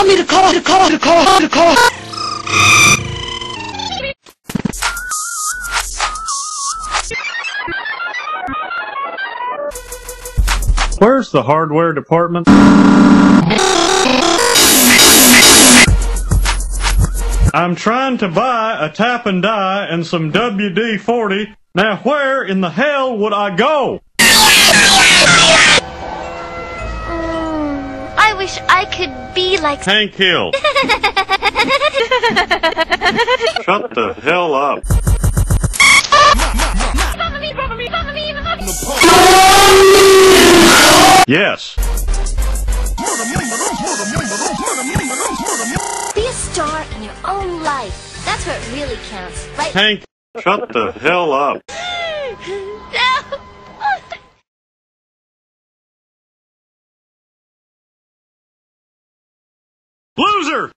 want me to call, to call, to call, to call? Where's the hardware department? I'm trying to buy a tap and die and some WD-40. Now where in the hell would I go? Wish I could be like. Hank Hill. Shut the hell up. Yes. Be a star in your own life. That's what really counts, right? Hank, shut the hell up. Loser!